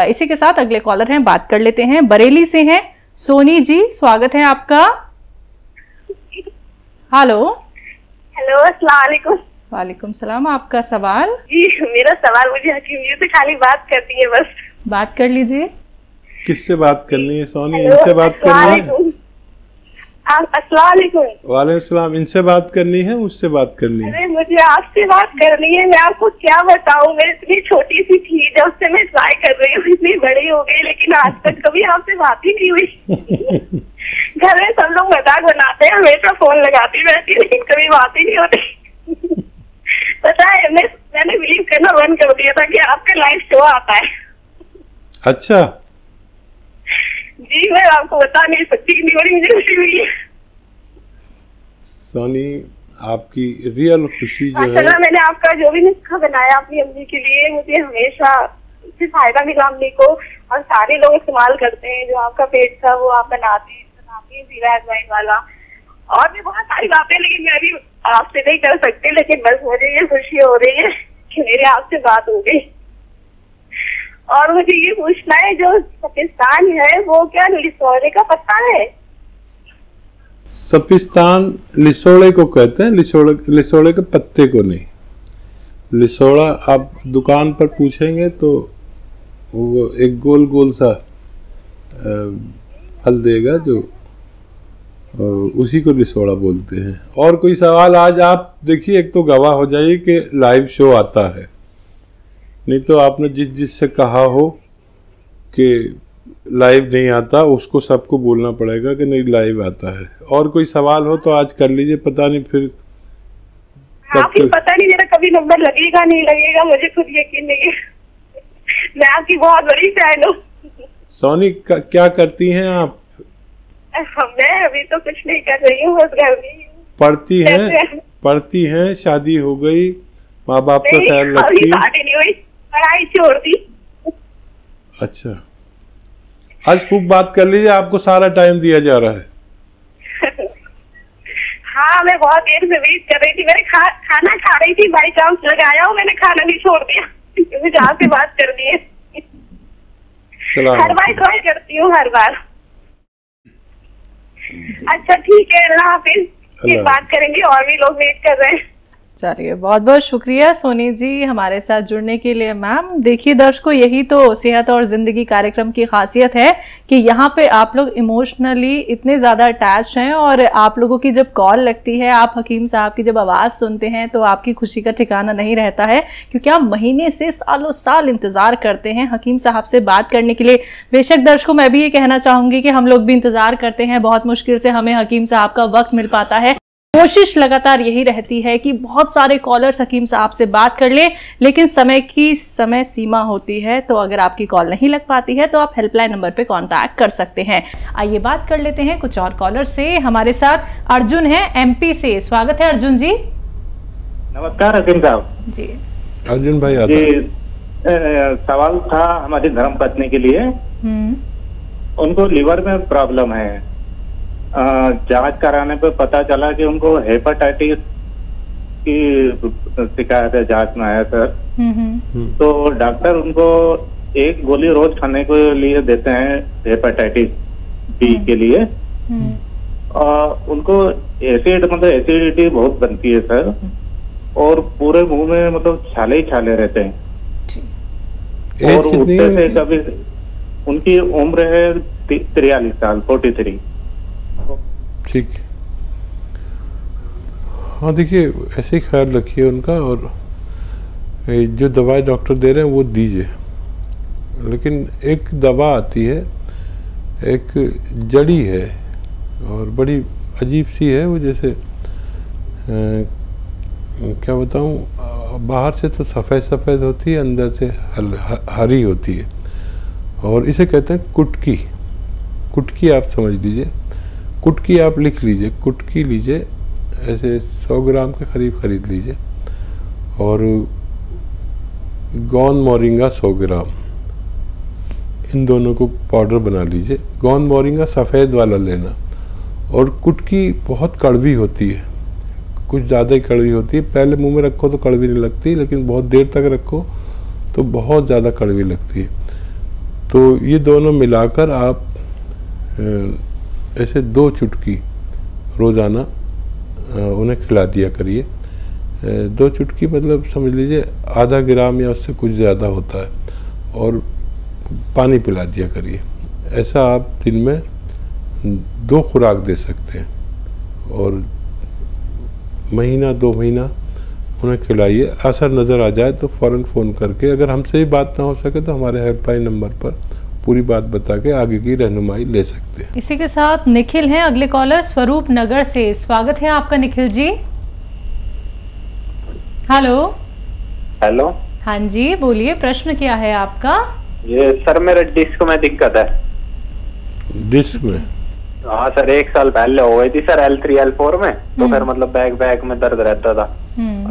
इसी के साथ अगले कॉलर हैं बात कर लेते हैं। बरेली से हैं। सोनी जी स्वागत है आपका। हेलो हेलो अस्सलाम वालेकुम वालेकुम सलाम आपका सवाल? जी मेरा सवाल मुझे हकीम जी से खाली बात करती है बस। बात कर लीजिए। किससे बात करनी है सोनी? इनसे बात करनी है? वालेकुम। इनसे बात करनी है मुझसे बात करनी है? अरे मुझे आपसे बात करनी है। मैं आपको क्या बताऊँ? मैं इतनी छोटी सी थी जब से मैं ट्राई कर रही हूँ इतनी बड़ी हो गई लेकिन आज तक कभी आपसे बात ही नहीं हुई। घर में सब लोग मज़ाक बनाते हैं हमेशा फ़ोन लगाती रहती लेकिन कभी बात ही नहीं होती। पता है मैं मैंने बिलीव करना बंद कर दिया था कि आपका लाइव शो आता है। अच्छा। जी मैं आपको बता नहीं सकती कितनी बड़ी मुझे खुशी हुई है। सोनी आपकी रियल खुशी जो है मैंने आपका जो भी नुस्खा बनाया अपनी अम्मी के लिए मुझे हमेशा इससे फ़ायदा मिला अम्मी को। और सारे लोग इस्तेमाल करते हैं जो आपका पेट था वो आप बनाते हैं बनाते हैं जीरा अजवाइन वाला। और भी बहुत सारी बातें लेकिन मैं अभी आपसे नहीं कर सकती लेकिन बस मुझे ये खुशी हो रही है कि मेरे आपसे बात हो गई। और मुझे ये पूछना है, जो पाकिस्तान है, वो क्या लिसोरे का पत्ता है? सपिस्तान लिसोड़े को कहते हैं लिसोड़े लिसोड़े के पत्ते को नहीं। लिसोड़ा आप दुकान पर पूछेंगे तो वो एक गोल गोल सा फल देगा जो उसी को लिसोड़ा बोलते हैं। और कोई सवाल आज आप देखिए, एक तो गवाह हो जाइए कि लाइव शो आता है। नहीं तो आपने जिस जिस से कहा हो कि लाइव नहीं आता उसको सबको बोलना पड़ेगा कि नहीं लाइव आता है। और कोई सवाल हो तो आज कर लीजिए पता नहीं फिर कब आपको पता नहीं मेरा कभी नंबर लगेगा नहीं लगेगा मुझे खुद यकीन नहीं है। मैं आपकी बहुत बड़ी फ़ैन हूँ। सोनी क्या करती हैं आप? मैं अभी तो कुछ नहीं कर रही हूँ बस घर में पढ़ती हैं? पढ़ती हैं? शादी हो गई माँ बाप का ख्याल रखती हैं? पढ़ाई छोड़ दी अच्छा। आज खूब बात कर लीजिए आपको सारा टाइम दिया जा रहा है। हाँ मैं बहुत देर से वेट कर रही थी। मैंने खा, खाना खा रही थी बाई चांस लगाया हूँ मैंने खाना नहीं छोड़ दिया। मुझे आपसे बात कर दी है हर बार ट्राई करती हूँ हर बार। अच्छा ठीक है अल्लाह हाफिज। फिर बात करेंगे और भी लोग वेट कर रहे हैं। चलिए, बहुत बहुत शुक्रिया सोनी जी हमारे साथ जुड़ने के लिए, मैम। देखिए दर्शकों, यही तो सेहत और ज़िंदगी कार्यक्रम की खासियत है कि यहाँ पे आप लोग इमोशनली इतने ज़्यादा अटैच हैं और आप लोगों की जब कॉल लगती है, आप हकीम साहब की जब आवाज़ सुनते हैं तो आपकी खुशी का ठिकाना नहीं रहता है क्योंकि आप महीने से सालों साल इंतज़ार करते हैं हकीम साहब से बात करने के लिए। बेशक दर्शकों, मैं भी ये कहना चाहूँगी कि हम लोग भी इंतज़ार करते हैं, बहुत मुश्किल से हमें हकीम साहब का वक्त मिल पाता है। कोशिश लगातार यही रहती है कि बहुत सारे कॉलर हकीम साहब से बात कर ले लेकिन समय की समय सीमा होती है तो अगर आपकी कॉल नहीं लग पाती है तो आप हेल्पलाइन नंबर पे कांटेक्ट कर सकते हैं। आइए बात कर लेते हैं कुछ और कॉलर से। हमारे साथ अर्जुन है एमपी से। स्वागत है अर्जुन जी। नमस्कार हकीम साहब। जी। अर्जुन भाई जी अ, सवाल था हमारी धर्म पत्नी के लिए। हम्म। उनको लिवर में प्रॉब्लम है। जाँच कराने पे पता चला कि उनको हेपेटाइटिस की शिकायत है जाँच में आया सर। हम्म हम्म। तो डॉक्टर उनको एक गोली रोज खाने के लिए देते हैं हेपेटाइटिस बी के लिए। हम्म। अ, उनको एसिड मतलब एसिडिटी बहुत बनती है सर। और पूरे मुँह में मतलब छाले ही छाले रहते हैं। और कितनी उठते से कभी उनकी उम्र है तिरयालीस साल फोर्टी थ्री ठीक। हाँ देखिए ऐसे ही ख्याल रखिए उनका और जो दवाई डॉक्टर दे रहे हैं वो दीजिए। लेकिन एक दवा आती है एक जड़ी है और बड़ी अजीब सी है वो जैसे अ, क्या बताऊँ बाहर से तो सफ़ेद सफ़ेद होती है अंदर से हल, ह, हरी होती है। और इसे कहते हैं कुटकी। कुटकी आप समझ लीजिए। कुटकी आप लिख लीजिए, कुटकी लीजिए, ऐसे सौ ग्राम के करीब खरीद लीजिए, और गौन मोरिंगा सौ ग्राम। इन दोनों को पाउडर बना लीजिए। गौन मोरिंगा सफ़ेद वाला लेना। और कुटकी बहुत कड़वी होती है। कुछ ज़्यादा ही कड़वी होती है। पहले मुँह में रखो तो कड़वी नहीं लगती, लेकिन बहुत देर तक रखो तो बहुत ज़्यादा कड़वी लगती है। तो ये दोनों मिलाकर आप ऐसे दो चुटकी रोज़ाना उन्हें खिला दिया करिए। दो चुटकी मतलब समझ लीजिए आधा ग्राम या उससे कुछ ज़्यादा होता है और पानी पिला दिया करिए। ऐसा आप दिन में दो खुराक दे सकते हैं और महीना, दो महीना उन्हें खिलाइए। असर नज़र आ जाए तो फ़ौर फ़ोन करके, अगर हमसे ही बात ना हो सके तो हमारे हेल्पलाइन नंबर पर पूरी बात बता के आगे की रहनुमाई ले सकते हैं। इसी के साथ निखिल हैं अगले कॉलर स्वरूप नगर से। स्वागत है आपका निखिल जी। हेलो हेलो हाँ जी बोलिए प्रश्न क्या है आपका? ये सर मेरे डिस्क में दिक्कत है। डिस्क में? हाँ सर एक साल पहले हो गई थी sir L three L four में। तो फिर मतलब बैक बैक में दर्द रहता था।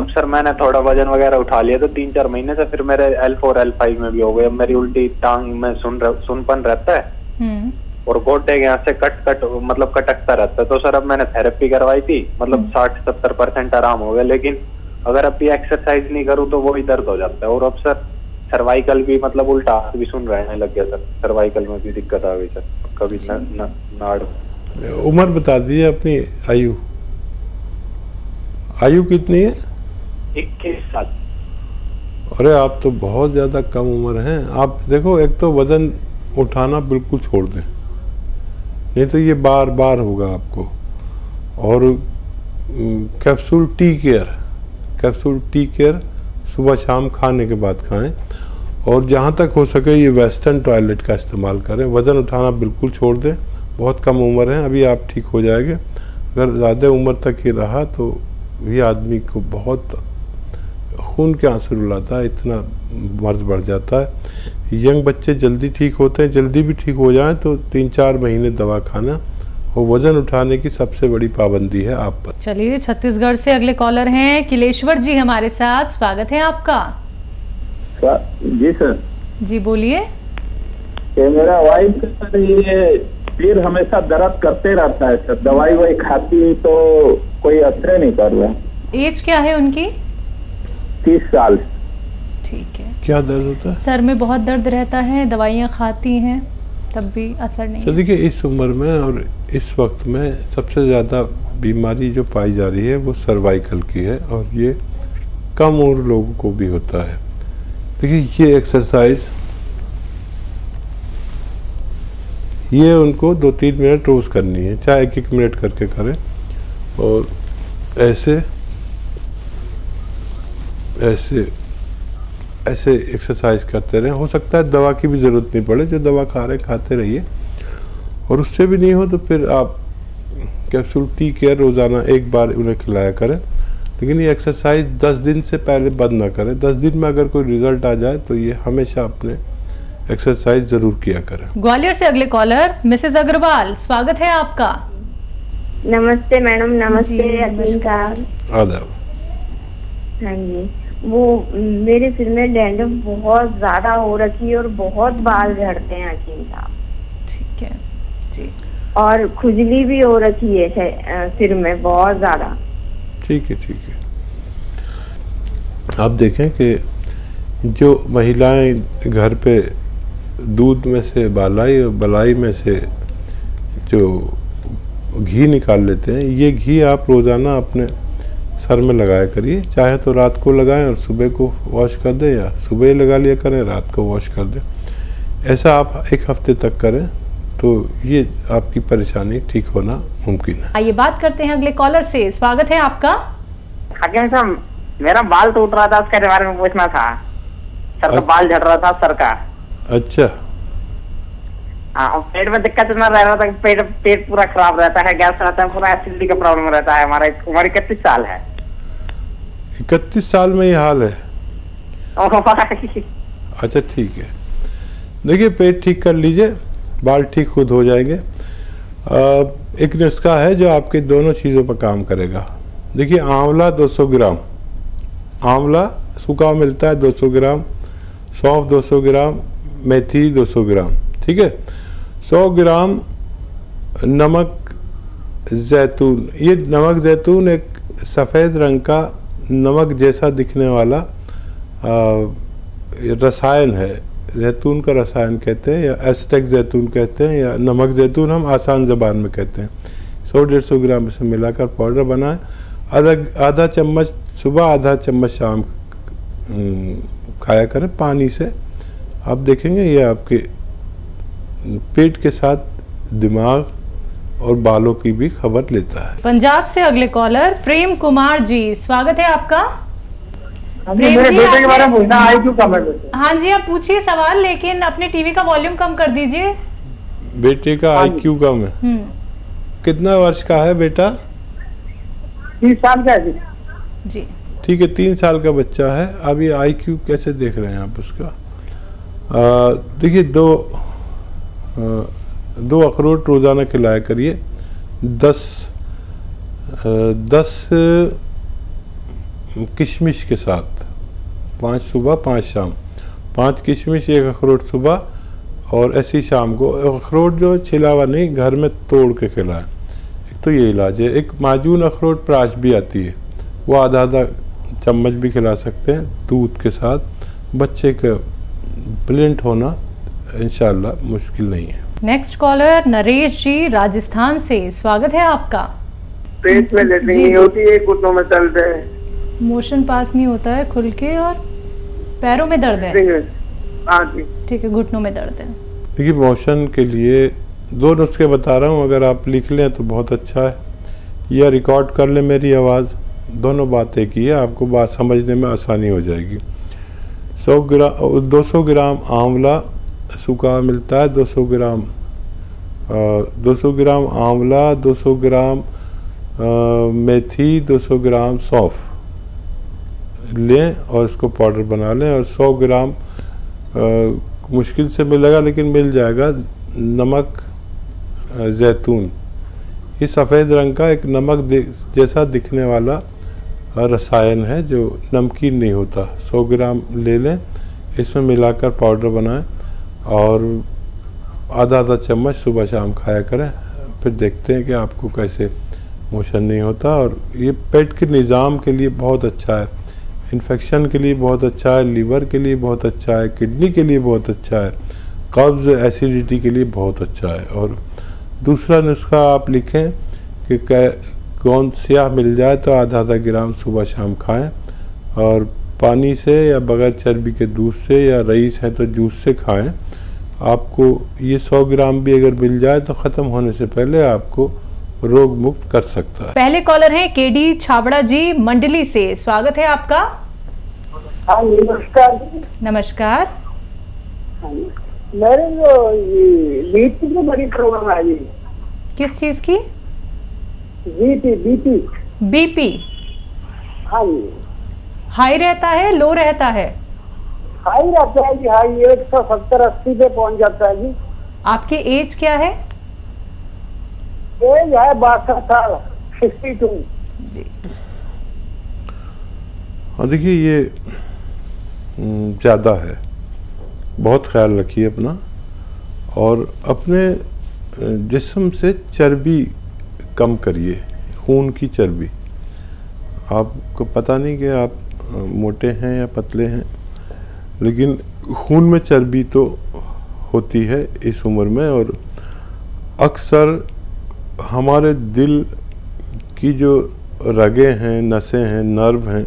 हम्म, सर मैंने थोड़ा वज़न वगैरह उठा लिया तो तीन चार महीने से फिर मेरे एल फोर एल फाइव में भी हो गए। अब मेरी उल्टी टांग में सुन रह- सुनपन रहता है। हम्म, और गोड्डे के यहाँ से कट कट मतलब कटकता रहता है। तो सर अब मैंने थेरेपी करवाई थी मतलब साठ सत्तर परसेंट आराम हो गया। लेकिन अगर अब भी एक्सरसाइज नहीं करूँ तो वो ही दर्द हो जाता है। और अब सर सर्वाइकल भी मतलब उल्टा हाथ भी सुन रहने लग गया सर। सर्वाइकल में भी दिक्कत आ गई सर। कभी न, न, नाड़। उम्र बता दीजिए अपनी आयु। आयु कितनी है? इक्कीस साल अरे, आप तो बहुत ज़्यादा कम उम्र हैं। आप देखो, एक तो वज़न उठाना बिल्कुल छोड़ दें। नहीं तो ये बार बार होगा आपको। और capsule T care, capsule T care सुबह शाम खाने के बाद खाएँ। और जहाँ तक हो सके ये वेस्टर्न टॉयलेट का इस्तेमाल करें। वज़न उठाना बिल्कुल छोड़ दें। बहुत कम उम्र है, अभी आप ठीक हो जाएँगे। अगर ज़्यादा उम्र तक ये रहा तो ये आदमी को बहुत खून के आँसू रुलाता है इतना मर्ज बढ़ जाता है। यंग बच्चे जल्दी ठीक होते हैं जल्दी भी ठीक हो जाएँ तो तीन चार महीने दवा खाना और वज़न उठाने की सबसे बड़ी पाबंदी है आप पर। चलिए छत्तीसगढ़ से अगले कॉलर हैं किलेश्वर जी हमारे साथ। स्वागत है आपका। जी सर। जी बोलिए। मेरा वाइफ का ये सिर हमेशा दर्द करते रहता है सर। दवाई वही खाती तो कोई असर नहीं कर रहा। एज क्या है उनकी? तीस साल। ठीक है। क्या दर्द होता है? सर में बहुत दर्द रहता है दवाइयाँ खाती हैं तब भी असर नहीं तो देखिए इस उम्र में और इस वक्त में सबसे ज़्यादा बीमारी जो पाई जा रही है वो सर्वाइकल की है और ये कम उम्र लोगों को भी होता है। देखिए ये एक्सरसाइज ये उनको दो तीन मिनट रोज़ करनी है चाहे एक एक मिनट करके करें और ऐसे ऐसे ऐसे एक्सरसाइज करते रहें। हो सकता है दवा की भी ज़रूरत नहीं पड़े जो दवा खा रहे खाते रहिए। और उससे भी नहीं हो तो फिर आप कैप्सूल टी केयर रोज़ाना एक बार उन्हें खिलाया करें। लेकिन ये एक्सरसाइज 10 दिन से पहले बंद ना करें। 10 दिन में अगर कोई रिज़ल्ट आ जाए तो ये हमेशा अपने एक्सरसाइज ज़रूर किया करें। ग्वालियर से अगले कॉलर मिसेज अग्रवाल स्वागत है आपका। नमस्ते मैडम नमस्ते साहब आदाब। हाँ जी। वो मेरे सिर में डैंड्रफ बहुत ज़्यादा हो रखी है और बहुत बाल झड़ते हैं हकीम साहब ठीक है। जी। और खुजली भी हो रखी है सिर में बहुत ज़्यादा। ठीक है ठीक है। आप देखें कि जो महिलाएँ घर पे दूध में से बालाई और बलाई में से जो घी निकाल लेते हैं ये घी आप रोज़ाना अपने सर में लगाया करिए चाहे तो रात को लगाएँ और सुबह को वॉश कर दें या सुबह लगा लिया करें रात को वॉश कर दें। ऐसा आप एक हफ़्ते तक करें तो ये आपकी परेशानी ठीक होना मुमकिन है। आइए बात करते हैं अगले कॉलर से। स्वागत है आपका। हकीम साहब मेरा बाल टूट रहा था उसके बारे में पूछना था। सर का अच्छा। बाल झड़ रहा था सर का। अच्छा। हाँ पेट में दिक्कत इतना रह रहा था पेट पेट पूरा खराब रहता है गैस रहता है पूरा एसिडिटी का प्रॉब्लम रहता है हमारा। उम्र इकतीस साल है। इकतीस साल में ये हाल है। अच्छा ठीक है। देखिए पेट ठीक कर लीजिए बाल ठीक खुद हो जाएँगे। एक नुस्खा है जो आपके दोनों चीज़ों पर काम करेगा। देखिए आंवला 200 ग्राम। आंवला सूखा मिलता है? 200 ग्राम। सौंफ 200 ग्राम। मेथी 200 ग्राम। ठीक है? 100 ग्राम नमक जैतून। ये नमक जैतून एक सफ़ेद रंग का नमक जैसा दिखने वाला रसायन है। जैतून का रसायन कहते हैं या एस्टेक जैतून कहते हैं या नमक जैतून हम आसान ज़बान में कहते हैं। सौ डेढ़ सौ ग्राम इसे मिलाकर पाउडर बनाएँ। आधा आधा चम्मच सुबह आधा चम्मच शाम हम्म, खाया करें पानी से। आप देखेंगे ये आपके पेट के साथ दिमाग और बालों की भी खबर लेता है। पंजाब से अगले कॉलर प्रेम कुमार जी। स्वागत है आपका। हाँ जी, प्रेम मेरे जी, बेटे के बारे में पूछना आई क्यों कम है बेटे? हाँ जी आप पूछिए सवाल लेकिन अपने टीवी का वॉल्यूम कम कर दीजिए। बेटे का हाँ आईक्यू कम है। हम्म। कितना वर्ष का है बेटा? तीस साल का है जी। ठीक है तीन साल का बच्चा है। अब ये आई क्यू कैसे देख रहे हैं आप उसका? देखिए दो आ, दो अखरोट रोज़ाना खिलाया करिए। दस दस किशमिश के साथ। पाँच सुबह, पाँच शाम। पाँच किशमिश, एक अखरोट सुबह और ऐसी शाम को। अखरोट जो छिलावा नहीं, घर में तोड़ के खिलाएँ। एक तो ये इलाज है। एक माजून अखरोट प्राश भी आती है। वो आधा आधा चम्मच भी खिला सकते हैं दूध के साथ। बच्चे का ब्लिंट होना इंशाल्लाह मुश्किल नहीं है। नेक्स्ट कॉलर नरेश जी राजस्थान से। स्वागत है आपका। पेट में लेटरिन नहीं होती है घुटनों में दर्द है। मोशन पास नहीं होता है खुल के और पैरों में दर्द है। है। जी। ठीक है घुटनों में दर्द है। देखिए मोशन के लिए दो नुस्खे बता रहा हूँ अगर आप लिख लें तो बहुत अच्छा है। या रिकॉर्ड कर लें मेरी आवाज़। दोनों बातें की है आपको बात समझने में आसानी हो जाएगी। सौ ग्राम दो सौ ग्राम आंवला सूखा मिलता है दो सौ ग्राम। दो सौ ग्राम आंवला दो सौ ग्राम अ, मेथी दो सौ ग्राम सौंफ। लें और इसको पाउडर बना लें और सौ ग्राम अ, मुश्किल से मिलेगा लेकिन मिल जाएगा नमक जैतून। ये सफ़ेद रंग का एक नमक जैसा दिखने वाला रसायन है जो नमकीन नहीं होता। सौ ग्राम ले लें इसमें मिलाकर पाउडर बनाएँ। और आधा आधा चम्मच सुबह शाम खाया करें, फिर देखते हैं कि आपको कैसे मोशन नहीं होता। और ये पेट के निज़ाम के लिए बहुत अच्छा है। इन्फेक्शन के लिए बहुत अच्छा है, लीवर के लिए बहुत अच्छा है, किडनी के लिए बहुत अच्छा है, कब्ज़, एसिडिटी के लिए बहुत अच्छा है। और दूसरा नुस्खा आप लिखें कि कौन स्याह मिल जाए तो आधा आधा ग्राम सुबह शाम खाएँ। और पानी से या बगैर चर्बी के दूध से या रईस हैं तो जूस से खाएँ। आपको ये सौ ग्राम भी अगर मिल जाए तो ख़त्म होने से पहले आपको रोग मुक्त कर सकता है। पहले कॉलर हैं केडी छाबड़ा जी मंडली से स्वागत है आपका। हाँ नमस्कार नमस्कार। हाँ मेरे जो बीपी की बड़ी प्रॉब्लम है जी। किस चीज़ की? BP BP. बीपी। हाँ हाई रहता है लो रहता है? हाई रहता है जी हाई एक सौ सत्तर अस्सी पे पहुँच जाता है जी। आपकी एज क्या है? एज है बासठ साल सिक्सटी टू जी। और देखिए ये ज़्यादा है। बहुत ख्याल रखिए अपना। और अपने जिसम से चर्बी कम करिए खून की चर्बी। आपको पता नहीं कि आप मोटे हैं या पतले हैं। लेकिन खून में चर्बी तो होती है इस उम्र में और अक्सर हमारे दिल की जो रगें हैं, नसें हैं, नर्व हैं,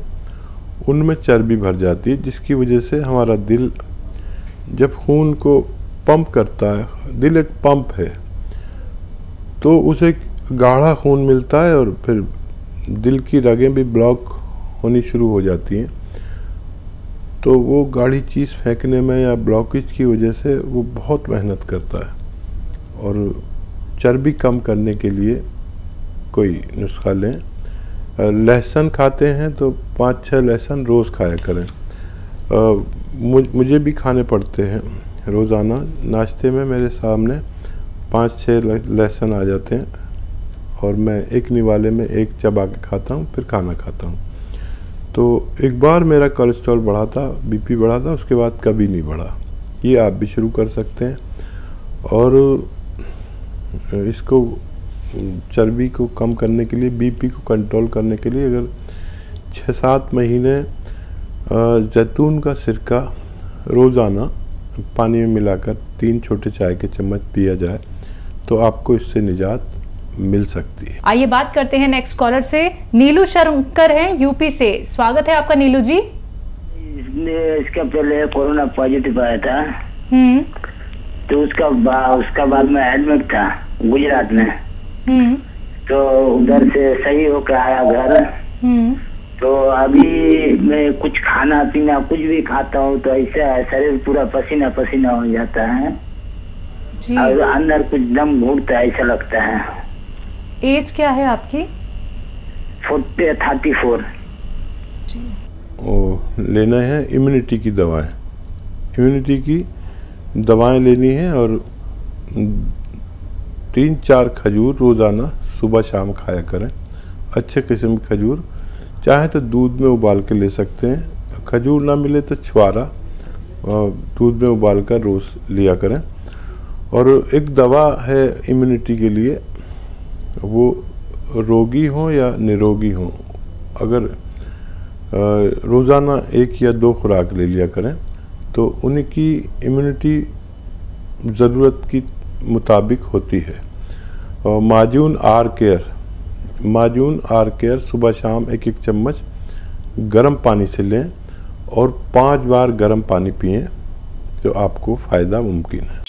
उनमें चर्बी भर जाती है, जिसकी वजह से हमारा दिल जब खून को पंप करता है, दिल एक पंप है तो उसे गाढ़ा खून मिलता है और फिर दिल की रगें भी ब्लॉक होनी शुरू हो जाती हैं। तो वो गाढ़ी चीज़ फेंकने में या ब्लॉकेज की वजह से वो बहुत मेहनत करता है। और चर्बी कम करने के लिए कोई नुस्खा लें। लहसुन खाते हैं तो पाँच छः लहसुन रोज़ खाया करें। मुझ मुझे भी खाने पड़ते हैं। रोज़ाना नाश्ते में मेरे सामने पाँच छः लहसुन आ जाते हैं और मैं एक निवाले में एक चबा के खाता हूँ, फिर खाना खाता हूँ। तो एक बार मेरा कोलेस्ट्रॉल बढ़ा था बीपी बढ़ा था, उसके बाद कभी नहीं बढ़ा। ये आप भी शुरू कर सकते हैं। और, इसको, चर्बी को कम करने के लिए बीपी को कंट्रोल करने के लिए अगर छः सात महीने जैतून का सिरका रोज़ाना पानी में मिलाकर तीन छोटे चाय के चम्मच पिया जाए तो आपको इससे निजात मिल सकती है। आइए बात करते हैं नेक्स्ट कॉलर से। नीलू शंकर हैं यूपी से। स्वागत है आपका नीलू जी। इसका पहले कोरोना पॉजिटिव आया था। हम्म। तो उसका बा, उसका बाद में एडमिट था गुजरात में। हम्म। तो उधर से सही होकर आया घर। हम्म। तो अभी मैं कुछ खाना पीना कुछ भी खाता हूँ तो ऐसा शरीर पूरा पसीना पसीना हो जाता है। और अंदर कुछ दम घूटता है ऐसा लगता है। एज क्या है आपकी? फोर्टी थर्टी फोर लेना है इम्यूनिटी की दवाएँ। इम्यूनिटी की दवाएँ लेनी है और तीन चार खजूर रोज़ाना सुबह शाम खाया करें। अच्छे किस्म की खजूर। चाहे तो दूध में उबाल के ले सकते हैं। खजूर ना मिले तो छुआरा दूध में उबाल कर रोज़ लिया करें। और एक दवा है इम्यूनिटी के लिए वो रोगी हों या निरोगी हों, अगर रोज़ाना एक या दो खुराक ले लिया करें तो उनकी इम्यूनिटी ज़रूरत की मुताबिक होती है। और माजून आर केयर, माजून आर केयर सुबह शाम एक एक चम्मच गर्म पानी से लें और पाँच बार गर्म पानी पिएँ तो आपको फ़ायदा मुमकिन है।